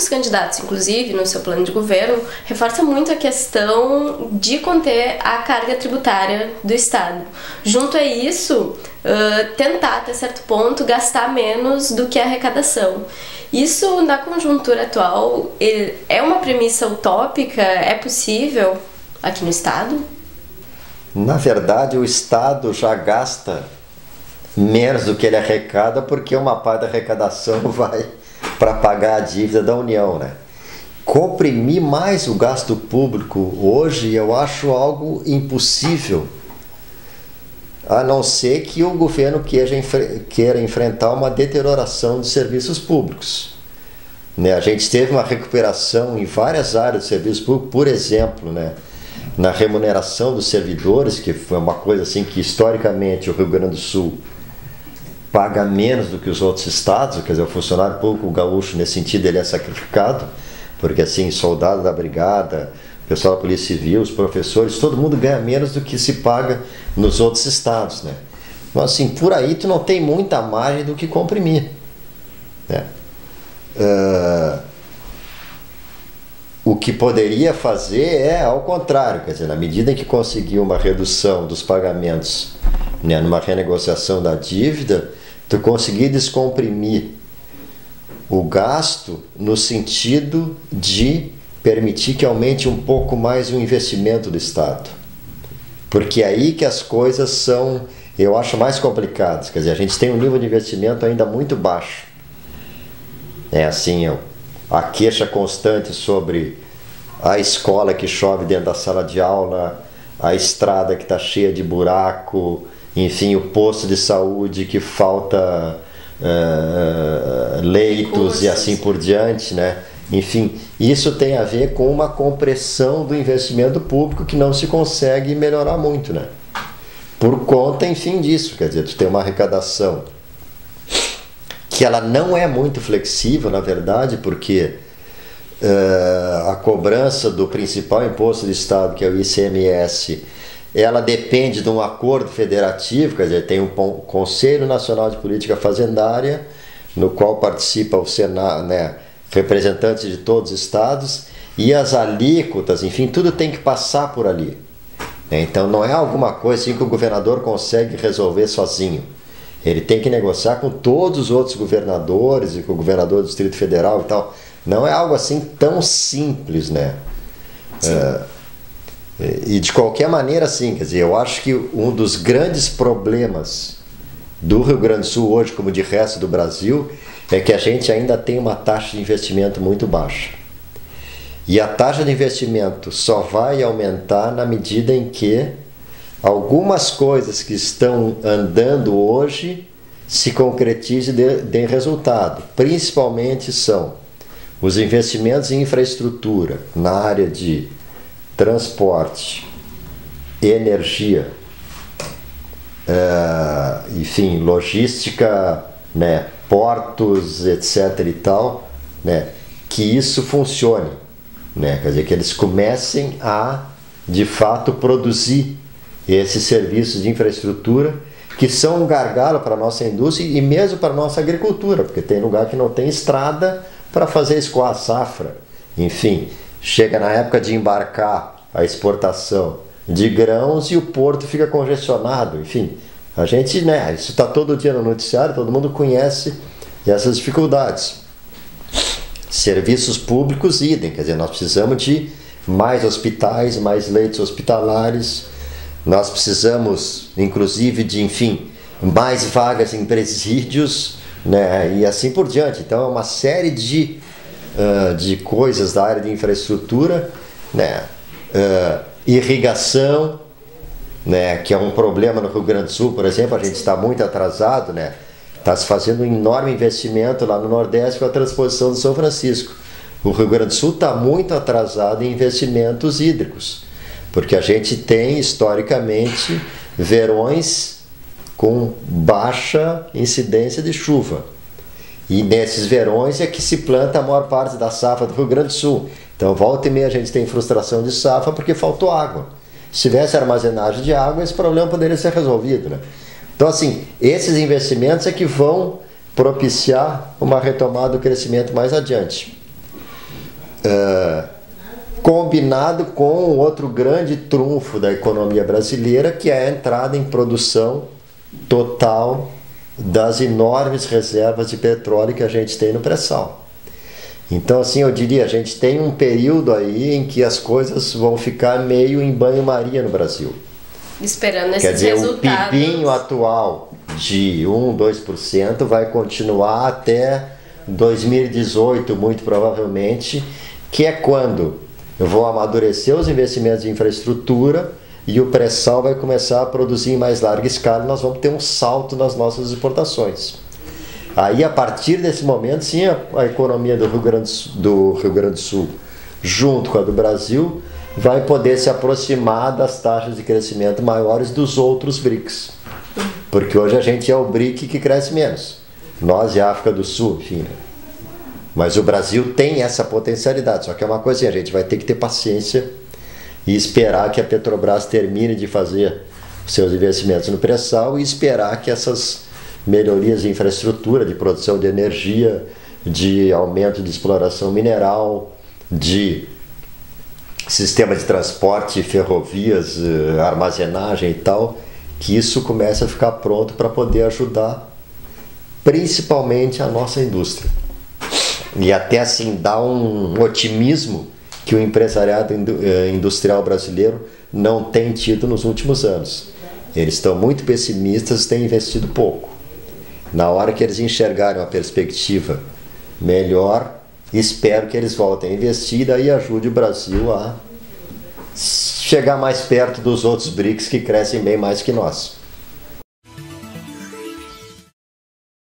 dos candidatos, inclusive, no seu plano de governo, reforça muito a questão de conter a carga tributária do Estado. Junto a isso, uh, tentar, até certo ponto, gastar menos do que a arrecadação. Isso, na conjuntura atual, é uma premissa utópica? É possível aqui no Estado? Na verdade, o Estado já gasta menos do que ele arrecada, porque uma parte da arrecadação vai para pagar a dívida da União, né? Comprimir mais o gasto público hoje eu acho algo impossível, a não ser que o governo queira, queira enfrentar uma deterioração dos serviços públicos. Né? A gente teve uma recuperação em várias áreas do serviço público, por exemplo, né? na remuneração dos servidores, que foi uma coisa assim que historicamente o Rio Grande do Sul paga menos do que os outros estados, quer dizer, o funcionário público o gaúcho nesse sentido ele é sacrificado, porque assim, soldado da brigada, pessoal da polícia civil, os professores, todo mundo ganha menos do que se paga nos outros estados, né? Então assim, por aí tu não tem muita margem do que comprimir, né? Uh, o que poderia fazer é ao contrário, quer dizer, na medida em que conseguir uma redução dos pagamentos, né, numa renegociação da dívida, tu conseguir descomprimir o gasto no sentido de permitir que aumente um pouco mais o investimento do Estado. Porque é aí que as coisas são, eu acho, mais complicadas. Quer dizer, a gente tem um nível de investimento ainda muito baixo. É assim, a queixa constante sobre a escola que chove dentro da sala de aula, a estrada que está cheia de buraco, enfim, o posto de saúde que falta uh, leitos Cursos. e assim por diante, né? Enfim, isso tem a ver com uma compressão do investimento público que não se consegue melhorar muito, né? Por conta, enfim, disso, quer dizer, tu tem uma arrecadação que ela não é muito flexível, na verdade, porque uh, a cobrança do principal imposto do Estado, que é o ICMS, ela depende de um acordo federativo, quer dizer, tem um Conselho Nacional de Política Fazendária, no qual participa o Senado, né, representantes de todos os estados, e as alíquotas, enfim, tudo tem que passar por ali. Então não é alguma coisa assim que o governador consegue resolver sozinho. Ele tem que negociar com todos os outros governadores e com o governador do Distrito Federal e tal. Não é algo assim tão simples, né? Uh, e de qualquer maneira, sim, quer dizer, eu acho que um dos grandes problemas do Rio Grande do Sul hoje, como de resto do Brasil, é que a gente ainda tem uma taxa de investimento muito baixa. E a taxa de investimento só vai aumentar na medida em que algumas coisas que estão andando hoje se concretizem e deem resultado. Principalmente são os investimentos em infraestrutura na área de transporte, energia, é, enfim, logística, né, portos, etc. e tal, né, que isso funcione, né, quer dizer, que eles comecem a, de fato, produzir esses serviços de infraestrutura que são um gargalo para a nossa indústria e mesmo para a nossa agricultura, porque tem lugar que não tem estrada para fazer escoar a safra. Enfim, chega na época de embarcar a exportação de grãos e o porto fica congestionado. Enfim, a gente, né, isso está todo dia no noticiário, todo mundo conhece essas dificuldades. Serviços públicos, idem, quer dizer, nós precisamos de mais hospitais, mais leitos hospitalares, nós precisamos, inclusive, de, enfim, mais vagas em presídios, né, e assim por diante. Então, é uma série de de coisas da área de infraestrutura, né? Uh, irrigação, né? que é um problema no Rio Grande do Sul, por exemplo, a gente está muito atrasado, né? Está se fazendo um enorme investimento lá no Nordeste com a transposição do São Francisco. O Rio Grande do Sul está muito atrasado em investimentos hídricos, porque a gente tem historicamente verões com baixa incidência de chuva. E nesses verões é que se planta a maior parte da safra do Rio Grande do Sul. Então, volta e meia a gente tem frustração de safra porque faltou água. Se tivesse armazenagem de água, esse problema poderia ser resolvido. Né? Então, assim, esses investimentos é que vão propiciar uma retomada do crescimento mais adiante. uh, combinado com outro grande trunfo da economia brasileira, que é a entrada em produção total das enormes reservas de petróleo que a gente tem no pré-sal. Então, assim, eu diria, a gente tem um período aí em que as coisas vão ficar meio em banho-maria no Brasil. Esperando esses Quer dizer, resultados. o PIBinho atual de 1, 2% vai continuar até 2018, muito provavelmente, que é quando eu vou amadurecer os investimentos de infraestrutura e o pré-sal vai começar a produzir em mais larga escala, nós vamos ter um salto nas nossas exportações. Aí, a partir desse momento, sim, a, a economia do Rio, Grande, do Rio Grande do Sul, junto com a do Brasil, vai poder se aproximar das taxas de crescimento maiores dos outros BRICS. Porque hoje a gente é o BRIC que cresce menos. Nós e a África do Sul, enfim. Né? Mas o Brasil tem essa potencialidade, só que é uma coisinha, a gente vai ter que ter paciência e esperar que a Petrobras termine de fazer seus investimentos no pré-sal e esperar que essas melhorias de infraestrutura, de produção de energia, de aumento de exploração mineral, de sistema de transporte, ferrovias, eh, armazenagem e tal, que isso comece a ficar pronto para poder ajudar principalmente a nossa indústria. E até assim dar um otimismo que o empresariado eh, industrial brasileiro não tem tido nos últimos anos. Eles estão muito pessimistas, têm investido pouco. Na hora que eles enxergarem uma perspectiva melhor, espero que eles voltem a investir e ajude o Brasil a chegar mais perto dos outros BRICS que crescem bem mais que nós.